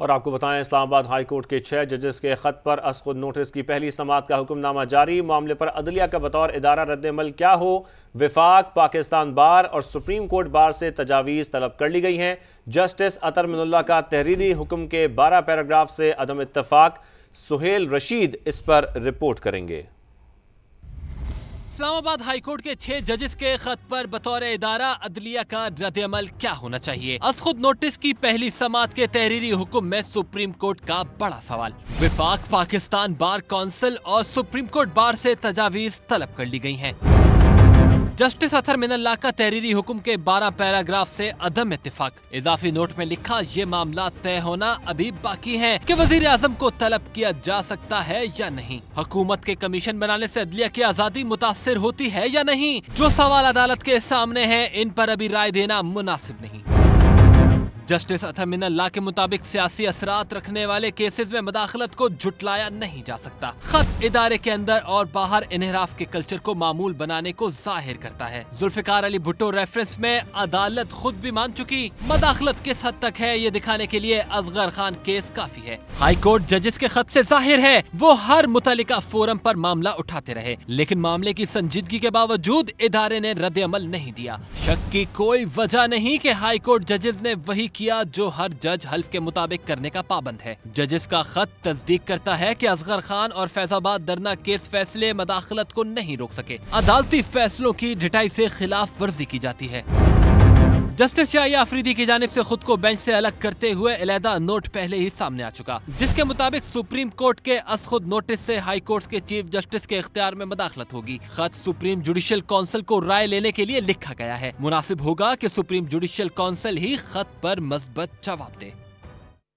और आपको बताएँ, इस्लामाबाद हाई कोर्ट के छह जजेस के खत पर असखुद नोटिस की पहली समात का हुक्मनामा जारी। मामले पर अदलिया का बतौर इदारा रद्दमल क्या हो? विफाक, पाकिस्तान बार और सुप्रीम कोर्ट बार से तजावीज़ तलब कर ली गई हैं। जस्टिस अतर मिनुल्ला का तहरीरी हुक्म के बारह पैराग्राफ से अदम इतफाक सुहेल रशीद इस पर रिपोर्ट करेंगे। इस्लामाबाद हाईकोर्ट के छह जजेस के खत पर बतौर इदारा अदलिया का रद्द अमल क्या होना चाहिए अस खुद नोटिस की पहली समात के तहरीरी हुक्म में सुप्रीम कोर्ट का बड़ा सवाल विफाक पाकिस्तान बार कौंसिल और सुप्रीम कोर्ट बार से तजावीज तलब कर ली गई हैं। जस्टिस अथर मिनल्ला का तहरीरी हुक्म के 12 पैराग्राफ से अदम इतफाक इजाफी नोट में लिखा, ये मामला तय होना अभी बाकी है कि वज़ीर आज़म को तलब किया जा सकता है या नहीं। हुकूमत के कमीशन बनाने से अदलिया की आज़ादी मुतासर होती है या नहीं? जो सवाल अदालत के सामने है, इन पर अभी राय देना मुनासिब नहीं। जस्टिस अथर मिनल्ला के मुताबिक सियासी असरात रखने वाले केसेस में मदाखलत को जुटलाया नहीं जा सकता। खत इदारे के अंदर और बाहर इनहराफ के कल्चर को मामूल बनाने को ज़ाहिर करता है। जुल्फिकार अली भुट्टो रेफरेंस में अदालत खुद भी मान चुकी। मदाखलत किस हद तक है ये दिखाने के लिए असगर खान केस काफ़ी है। हाई कोर्ट जजेस के खत ऐसी ज़ाहिर है, वो हर मुतलिका फोरम आरोप मामला उठाते रहे। लेकिन मामले की संजीदगी के बावजूद इदारे ने रद्द अमल नहीं दिया। शक की कोई वजह नहीं की हाई कोर्ट जजेस ने वही किया जो हर जज हल्फ के मुताबिक करने का पाबंद है। जजेस का खत तस्दीक करता है की असगर खान और फैजाबाद दरना केस फैसले मदाखलत को नहीं रोक सके। अदालती फैसलों की ढिटाई ऐसी खिलाफ वर्जी की जाती है। जस्टिस शाहिया अफरीदी की जानब ऐसी खुद को बेंच से अलग करते हुए अलहदा नोट पहले ही सामने आ चुका, जिसके मुताबिक सुप्रीम कोर्ट के असखुद नोटिस ऐसी हाई कोर्ट के चीफ जस्टिस के इख्तियार में मदाखलत होगी। खत सुप्रीम जुडिशियल काउंसिल को राय लेने के लिए लिखा गया है। मुनासिब होगा की सुप्रीम जुडिशियल काउंसिल ही खत आरोप मजबत जवाब दे।